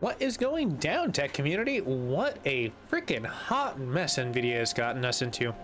What is going down, tech community? What a freaking hot mess NVIDIA has gotten us into.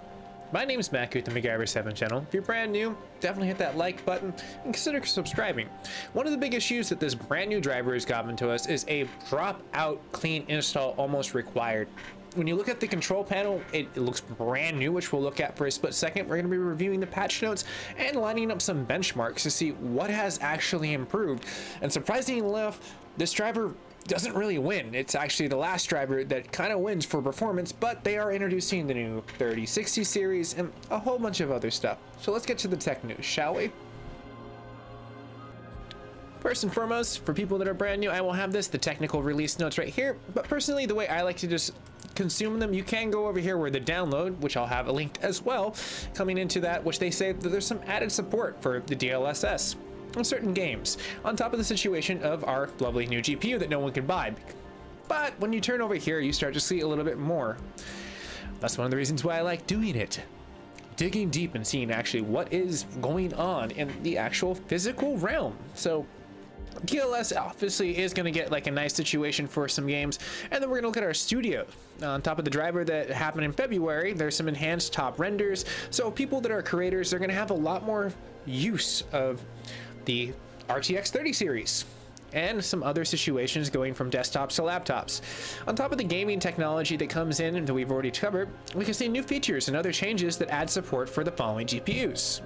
My name is Matt with the MacGyver 7 channel. If you're brand new, definitely hit that like button and consider subscribing. One of the big issues that this brand new driver has gotten to us is a drop out clean install almost required. When you look at the control panel, it, it looks brand new, which we'll look at for a split second. We're going to be reviewing the patch notes and lining up some benchmarks to see what has actually improved. And surprisingly enough, this driver doesn't really win. It's actually the last driver that kind of wins for performance, but they are introducing the new 3060 series and a whole bunch of other stuff. So let's get to the tech news, shall we? First and foremost, for people that are brand new, I will have this, the technical release notes right here. But personally, the way I like to just consume them, you can go over here where the download, which I'll have a linked as well, coming into that, which they say that there's some added support for the DLSS on certain games, on top of the situation of our lovely new GPU that no one can buy. But when you turn over here, you start to see a little bit more. That's one of the reasons why I like doing it. Digging deep and seeing actually what is going on in the actual physical realm. So DLS obviously is going to get like a nice situation for some games and then we're going to look at our studio on top of the driver that happened in February there's some enhanced top renders so people that are creators they're going to have a lot more use of the RTX 30 series and some other situations going from desktops to laptops. On top of the gaming technology that comes in that we've already covered, we can see new features and other changes that add support for the following GPUs.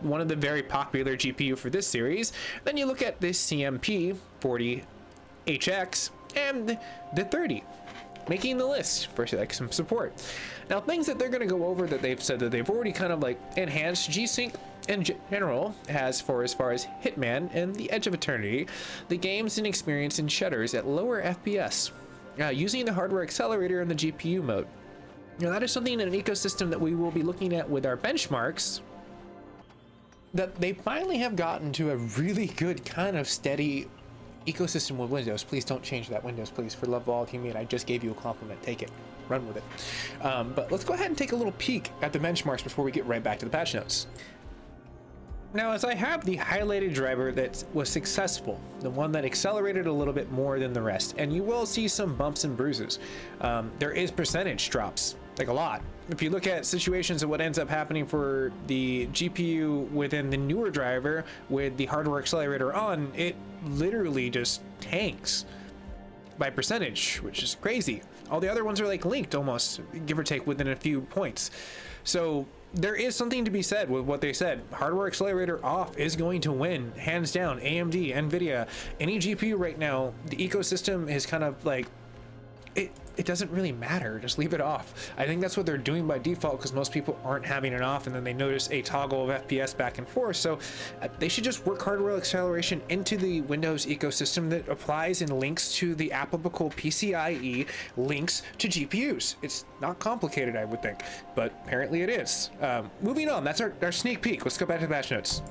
One of the very popular GPU for this series, then you look at this CMP 40HX and the 30 making the list for like some support. Now things that they're going to go over that they've said that they've already kind of like enhanced G-Sync in general has for as far as Hitman and The Edge of Eternity, the games and experience in shutters at lower FPS, uh, using the hardware accelerator in the GPU mode. Now that is something in an ecosystem that we will be looking at with our benchmarks that they finally have gotten to a really good kind of steady ecosystem with Windows. Please don't change that Windows, please. For love of all humanity, I just gave you a compliment. Take it. Run with it. Um, but let's go ahead and take a little peek at the benchmarks before we get right back to the patch notes. Now, as I have the highlighted driver that was successful, the one that accelerated a little bit more than the rest, and you will see some bumps and bruises. Um, there is percentage drops, like a lot. If you look at situations of what ends up happening for the GPU within the newer driver with the hardware accelerator on, it literally just tanks by percentage, which is crazy. All the other ones are like linked almost, give or take within a few points. So there is something to be said with what they said. Hardware accelerator off is going to win, hands down. AMD, Nvidia, any GPU right now, the ecosystem is kind of like it it doesn't really matter. Just leave it off. I think that's what they're doing by default because most people aren't having it off and then they notice a toggle of FPS back and forth. So uh, they should just work hardware acceleration into the Windows ecosystem that applies and links to the applicable PCIe links to GPUs. It's not complicated, I would think, but apparently it is. Um, moving on, that's our, our sneak peek. Let's go back to the patch notes.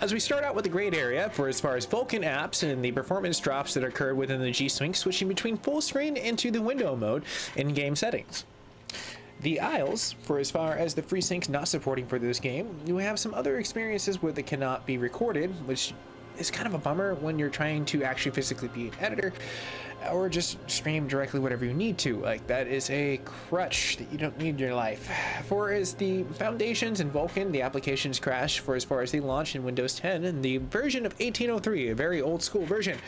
As we start out with the great area for as far as Vulkan apps and the performance drops that occur within the G-Sync switching between full screen into the window mode in game settings. The Isles, for as far as the FreeSyncs not supporting for this game, you have some other experiences where they cannot be recorded, which is kind of a bummer when you're trying to actually physically be an editor or just stream directly whatever you need to. Like that is a crutch that you don't need in your life. For as the foundations in Vulkan, the applications crash for as far as they launch in Windows 10 and the version of 1803, a very old school version.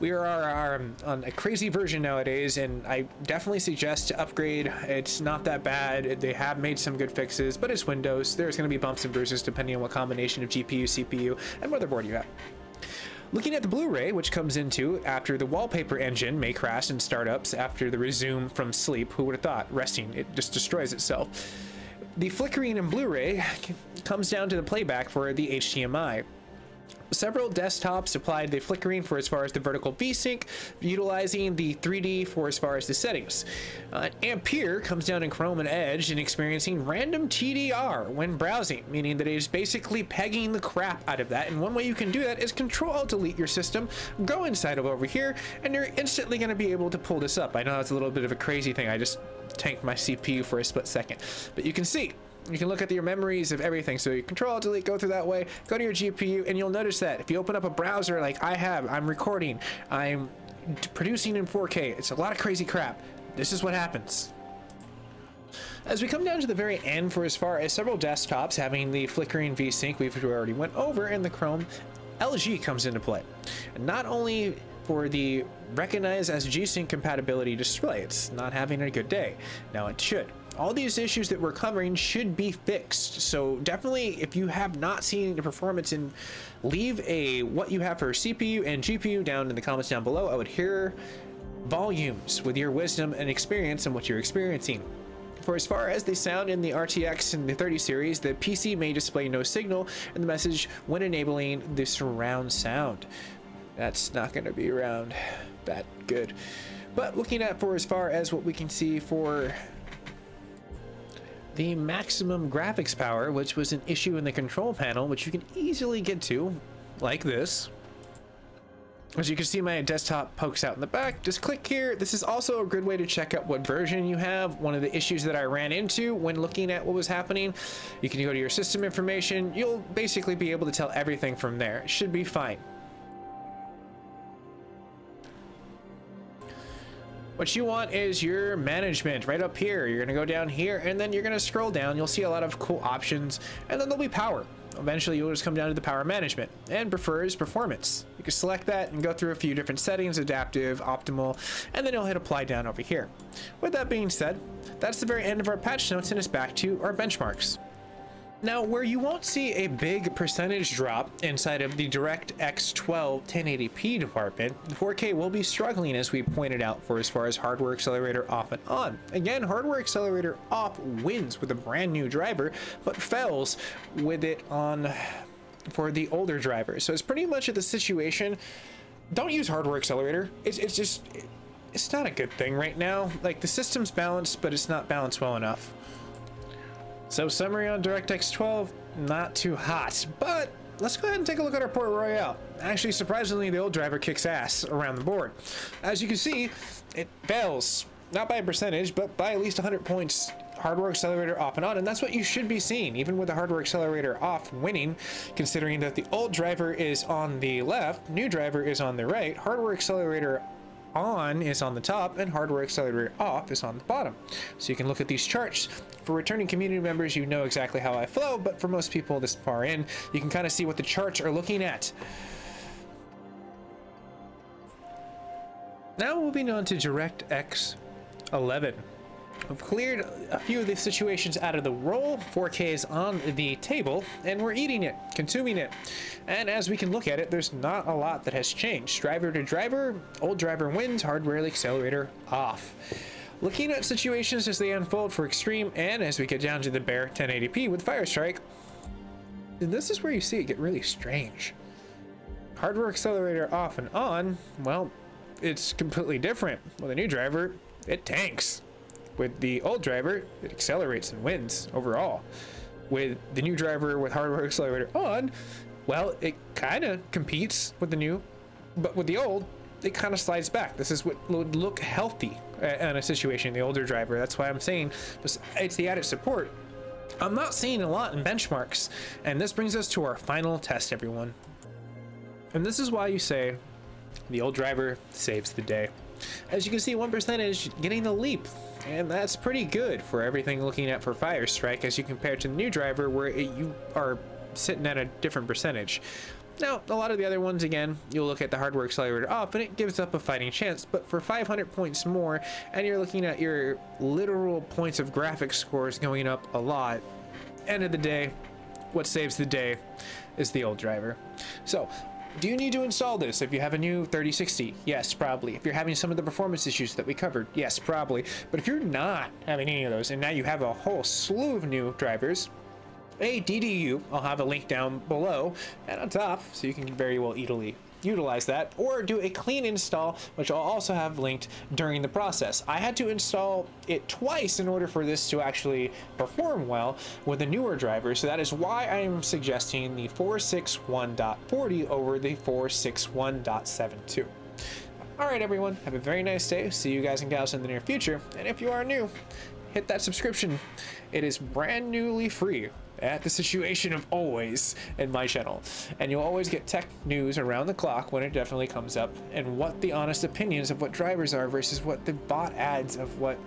We are, are um, on a crazy version nowadays, and I definitely suggest to upgrade. It's not that bad. They have made some good fixes, but it's Windows. There's going to be bumps and bruises depending on what combination of GPU, CPU, and motherboard you have. Looking at the Blu-ray, which comes into after the wallpaper engine may crash in startups after the resume from sleep, who would have thought? Resting, it just destroys itself. The flickering in Blu-ray comes down to the playback for the HDMI. Several desktops applied the flickering for as far as the vertical V-Sync, utilizing the 3D for as far as the settings. Uh, Ampere comes down in Chrome and Edge and experiencing random TDR when browsing, meaning that it is basically pegging the crap out of that. And one way you can do that is Control Delete your system, go inside of over here, and you're instantly going to be able to pull this up. I know that's a little bit of a crazy thing. I just tanked my CPU for a split second, but you can see you can look at your memories of everything. So you control delete, go through that way, go to your GPU, and you'll notice that if you open up a browser like I have, I'm recording, I'm producing in 4K. It's a lot of crazy crap. This is what happens. As we come down to the very end for as far as several desktops having the flickering VSync we've already went over in the Chrome, LG comes into play. Not only for the recognize as G-Sync compatibility display, it's not having a good day. Now it should. All these issues that we're covering should be fixed. So definitely if you have not seen the performance and leave a what you have for CPU and GPU down in the comments down below. I would hear volumes with your wisdom and experience and what you're experiencing. For as far as the sound in the RTX and the 30 series, the PC may display no signal in the message when enabling the surround sound. That's not going to be around that good. But looking at for as far as what we can see for the maximum graphics power, which was an issue in the control panel, which you can easily get to like this. As you can see, my desktop pokes out in the back. Just click here. This is also a good way to check out what version you have. One of the issues that I ran into when looking at what was happening, you can go to your system information. You'll basically be able to tell everything from there. It should be fine. What you want is your management right up here. You're gonna go down here and then you're gonna scroll down. You'll see a lot of cool options and then there'll be power. Eventually you'll just come down to the power management and prefers performance. You can select that and go through a few different settings, adaptive, optimal, and then you'll hit apply down over here. With that being said, that's the very end of our patch notes and it's back to our benchmarks. Now, where you won't see a big percentage drop inside of the DirectX 12 1080p department, 4K will be struggling as we pointed out for as far as hardware accelerator off and on. Again, hardware accelerator off wins with a brand new driver, but fails with it on for the older driver. So it's pretty much the situation, don't use hardware accelerator. It's, it's just, it's not a good thing right now. Like the system's balanced, but it's not balanced well enough. So summary on DirectX 12, not too hot, but let's go ahead and take a look at our Port Royal. Actually, surprisingly, the old driver kicks ass around the board. As you can see, it fails, not by a percentage, but by at least 100 points hardware accelerator off and on and that's what you should be seeing even with the hardware accelerator off winning considering that the old driver is on the left new driver is on the right hardware accelerator on is on the top and hardware accelerator off is on the bottom. So you can look at these charts. For returning community members, you know exactly how I flow, but for most people this far in, you can kind of see what the charts are looking at. Now moving on to DirectX 11. We've cleared a few of the situations out of the roll. 4K is on the table, and we're eating it, consuming it. And as we can look at it, there's not a lot that has changed. Driver to driver, old driver wins, hardware accelerator off. Looking at situations as they unfold for Extreme and as we get down to the bare 1080p with Firestrike, and this is where you see it get really strange. Hardware accelerator off and on, well, it's completely different. With a new driver, it tanks. With the old driver, it accelerates and wins overall. With the new driver with hardware accelerator on, well, it kind of competes with the new, but with the old, it kind of slides back. This is what would look healthy in a situation, the older driver. That's why I'm saying it's the added support. I'm not seeing a lot in benchmarks. And this brings us to our final test, everyone. And this is why you say the old driver saves the day. As you can see, one percentage getting the leap and that's pretty good for everything looking at for Fire Strike as you compare to the new driver where it, you are sitting at a different percentage. Now, a lot of the other ones, again, you'll look at the hardware accelerator off and it gives up a fighting chance, but for 500 points more, and you're looking at your literal points of graphics scores going up a lot, end of the day, what saves the day is the old driver. So do you need to install this if you have a new 3060? Yes, probably. If you're having some of the performance issues that we covered, yes, probably. But if you're not having any of those, and now you have a whole slew of new drivers, a DDU, I'll have a link down below and on top, so you can very well easily utilize that or do a clean install which I'll also have linked during the process. I had to install it twice in order for this to actually perform well with the newer driver so that is why I am suggesting the 461.40 over the 461.72. Alright everyone, have a very nice day. See you guys and gals in the near future. And if you are new, hit that subscription. It is brand newly free at the situation of always in my channel. And you'll always get tech news around the clock when it definitely comes up and what the honest opinions of what drivers are versus what the bot ads of what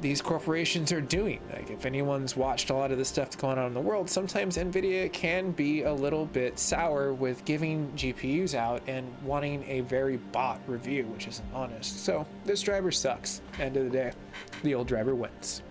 these corporations are doing. Like if anyone's watched a lot of the stuff going on in the world, sometimes Nvidia can be a little bit sour with giving GPUs out and wanting a very bot review, which isn't honest. So this driver sucks. End of the day, the old driver wins.